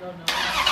Don't know.